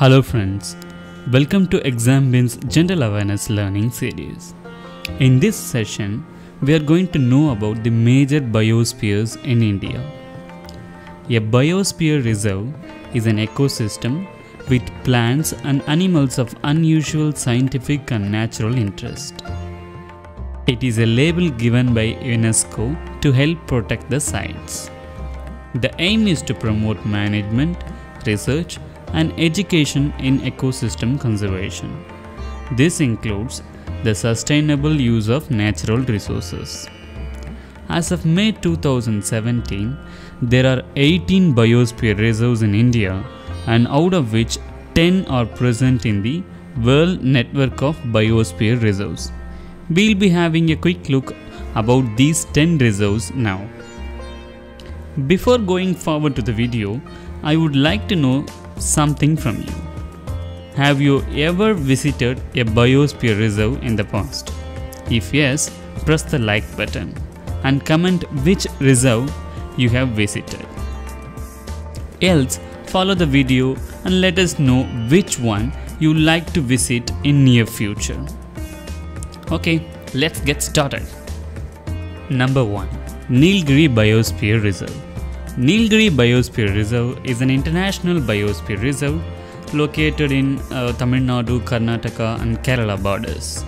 Hello friends, welcome to ExamBin's General Awareness Learning Series. In this session, we are going to know about the major biospheres in India. A biosphere reserve is an ecosystem with plants and animals of unusual scientific and natural interest. It is a label given by UNESCO to help protect the sites. The aim is to promote management, research, and education in ecosystem conservation. This includes the sustainable use of natural resources. As of May 2017, there are 18 biosphere reserves in India, and out of which 10 are present in the World Network of Biosphere Reserves. We'll be having a quick look about these 10 reserves now. Before going forward to the video, I would like to know something from you. Have you ever visited a biosphere reserve in the past? If yes, press the like button and comment which reserve you have visited. Else, follow the video and let us know which one you like to visit in near future. Okay, let's get started. Number 1. Nilgiri Biosphere Reserve Nilgiri Biosphere Reserve is an international biosphere reserve located in uh, Tamil Nadu, Karnataka and Kerala borders.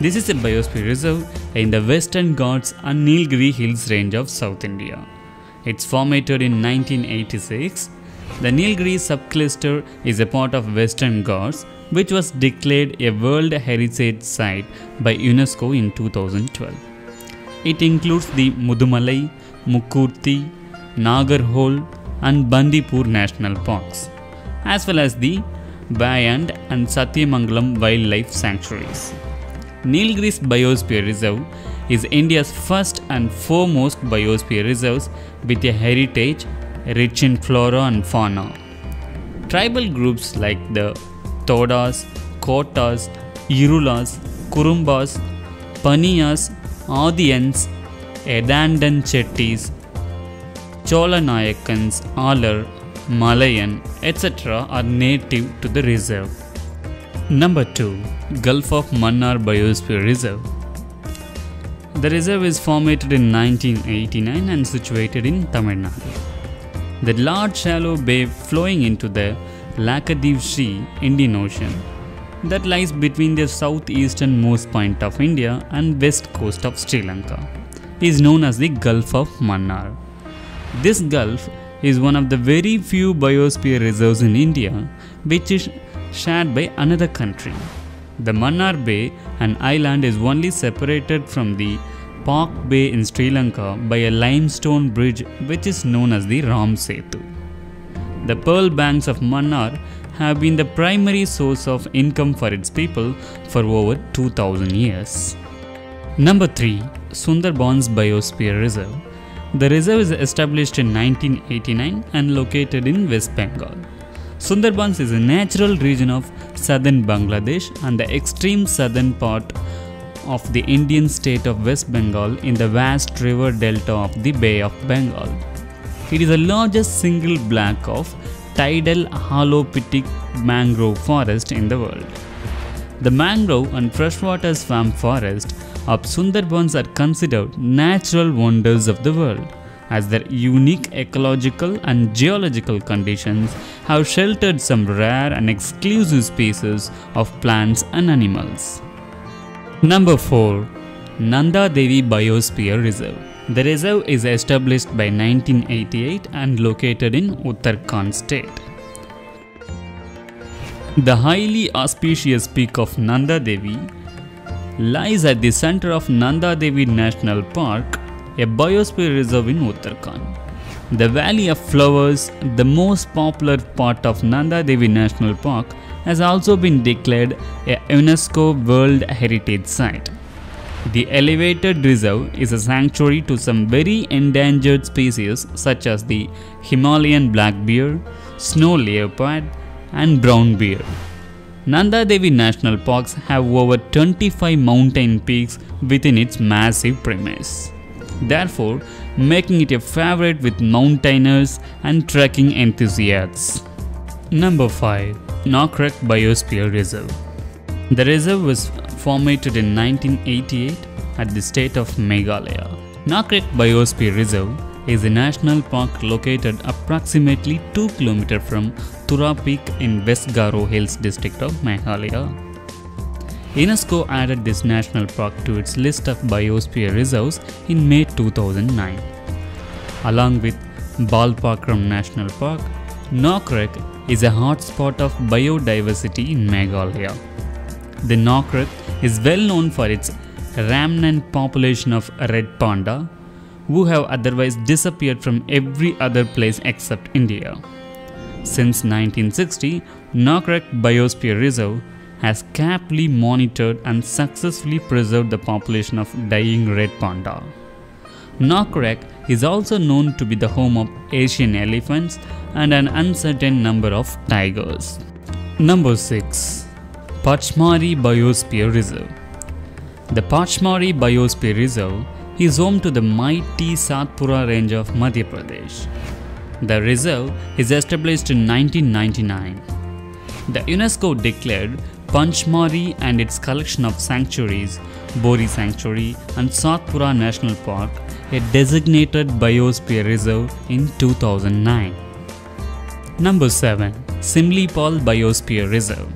This is a biosphere reserve in the Western Ghats and Nilgiri Hills range of South India. It's formatted in 1986. The Nilgiri subcluster is a part of Western Ghats which was declared a World Heritage Site by UNESCO in 2012. It includes the Mudumalai, Mukurthi, Nagarhole and Bandipur National Parks, as well as the Wayanad and Satyamangalam Wildlife Sanctuaries. Nilgiris Biosphere Reserve is India's first and foremost biosphere reserve with a heritage rich in flora and fauna. Tribal groups like the Todas, Kotas, Irulas, Kurumbas, Paniyas, Adiyans, Edandan Chettis, Cholanayakans, Alar, Malayan, etc. are native to the reserve. Number 2. Gulf of Mannar Biosphere Reserve The reserve is formatted in 1989 and situated in Tamil Nadu. The large shallow bay flowing into the Lakadweep Sea, Indian Ocean, that lies between the southeasternmost point of India and west coast of Sri Lanka, is known as the Gulf of Mannar. This gulf is one of the very few biosphere reserves in India which is shared by another country. The Mannar Bay, an island, is only separated from the Palk Bay in Sri Lanka by a limestone bridge which is known as the Ram Setu. The pearl banks of Mannar have been the primary source of income for its people for over 2000 years. Number 3. Sundarbans Biosphere Reserve the reserve is established in 1989 and located in West Bengal. Sundarbans is a natural region of southern Bangladesh and the extreme southern part of the Indian state of West Bengal in the vast river delta of the Bay of Bengal. It is the largest single block of tidal halophytic mangrove forest in the world. The mangrove and freshwater swamp forest of Sundarbans are considered natural wonders of the world, as their unique ecological and geological conditions have sheltered some rare and exclusive species of plants and animals. Number 4. Nanda Devi Biosphere Reserve The reserve is established by 1988 and located in Uttarakhand state. The highly auspicious peak of Nanda Devi lies at the center of Nanda Devi National Park, a biosphere reserve in Uttarakhand. The Valley of Flowers, the most popular part of Nanda Devi National Park, has also been declared a UNESCO World Heritage Site. The elevated reserve is a sanctuary to some very endangered species such as the Himalayan black bear, snow leopard, and brown bear. Nanda Devi National Parks have over 25 mountain peaks within its massive premise. Therefore, making it a favorite with mountaineers and trekking enthusiasts. Number 5. Nokrek Biosphere Reserve. The reserve was formatted in 1988 at the state of Meghalaya. Nokrek Biosphere Reserve is a national park located approximately 2 km from Tura Peak in West Garo Hills district of Meghalaya. UNESCO added this national park to its list of biosphere reserves in May 2009. Along with Balpakram National Park, Nokrek is a hotspot of biodiversity in Meghalaya. The Nokrek is well known for its remnant population of red panda, who have otherwise disappeared from every other place except India. Since 1960, Nokrek Biosphere Reserve has carefully monitored and successfully preserved the population of dying red panda. Nokrek is also known to be the home of Asian elephants and an uncertain number of tigers. Number 6. Pachmari Biosphere Reserve The Pachmari Biosphere Reserve is home to the mighty Satpura range of Madhya Pradesh. The reserve is established in 1999. The UNESCO declared Panchmari and its collection of sanctuaries, Bori Sanctuary and Satpura National Park, a designated biosphere reserve in 2009. Number 7. Simlipal Biosphere Reserve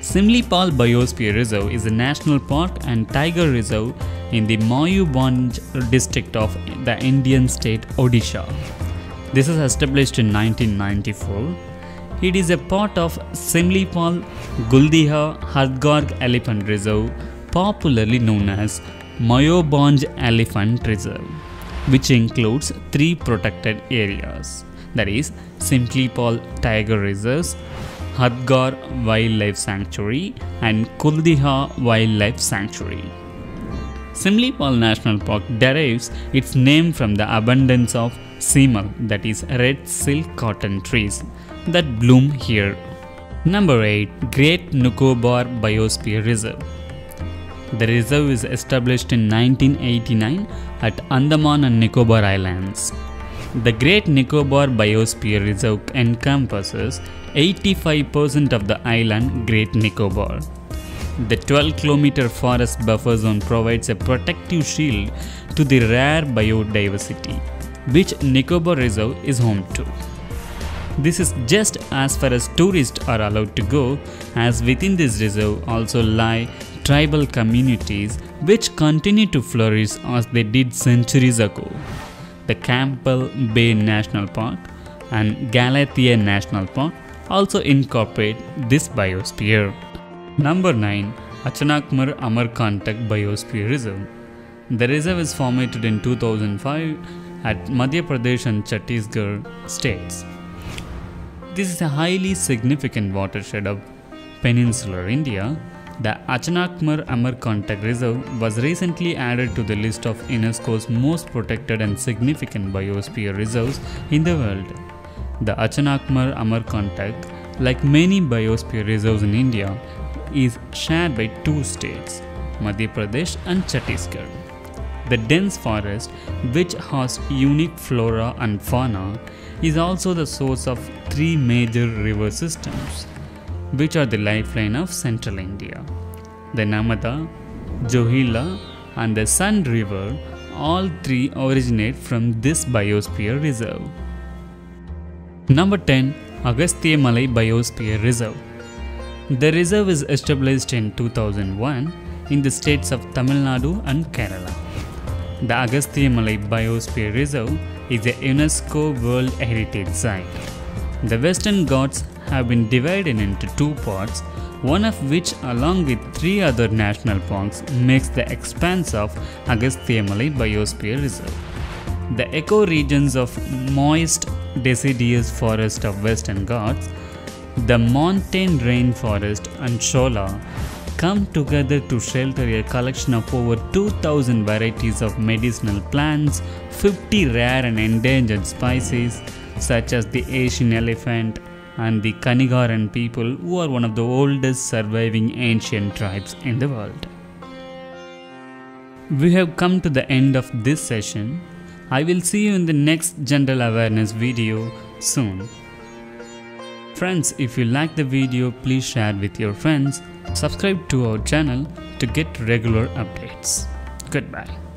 Simlipal Biosphere Reserve is a national park and tiger reserve in the Mayurbhanj district of the Indian state Odisha. This is established in 1994 it is a part of Simlipal Guldiha Hadgarh Elephant Reserve, popularly known as Mayurbhanj Elephant Reserve, which includes three protected areas that is, Simlipal Tiger Reserves, Hadgarh Wildlife Sanctuary, and Guldiha Wildlife Sanctuary. Simlipal National Park derives its name from the abundance of simal, that is, red silk cotton trees that bloom here. Number 8 Great Nicobar Biosphere Reserve. The reserve is established in 1989 at Andaman and Nicobar Islands. The Great Nicobar Biosphere Reserve encompasses 85% of the island Great Nicobar. The 12 km forest buffer zone provides a protective shield to the rare biodiversity, which Nicobar Reserve is home to. This is just as far as tourists are allowed to go, as within this reserve also lie tribal communities which continue to flourish as they did centuries ago. The Campbell Bay National Park and Galathea National Park also incorporate this biosphere. Number 9 Achanakmar Amarkantak Biosphere Reserve. The reserve is formed in 2005 at Madhya Pradesh and Chhattisgarh states. This is a highly significant watershed of peninsular India. The Achanakmar Amarkantak Reserve was recently added to the list of UNESCO's most protected and significant biosphere reserves in the world. The Achanakmar Amarkantak, like many biosphere reserves in India, is shared by two states, Madhya Pradesh and Chhattisgarh. The dense forest, which has unique flora and fauna, is also the source of three major river systems, which are the lifeline of central India. The Narmada, Johila, and the Son River all three originate from this biosphere reserve. Number 10 Agastya Malai Biosphere Reserve. The reserve is established in 2001 in the states of Tamil Nadu and Kerala. The Agastyamalai Biosphere Reserve is a UNESCO World Heritage Site. The Western Ghats have been divided into two parts, one of which along with three other national parks makes the expanse of Agastyamalai Biosphere Reserve. The ecoregions of moist deciduous forest of Western Ghats, the mountain rainforest and shola come together to shelter a collection of over 2000 varieties of medicinal plants, 50 rare and endangered species such as the Asian elephant and the Kanikaran people who are one of the oldest surviving ancient tribes in the world. We have come to the end of this session. I will see you in the next general awareness video soon. Friends, if you like the video, please share with your friends. Subscribe to our channel to get regular updates. Goodbye.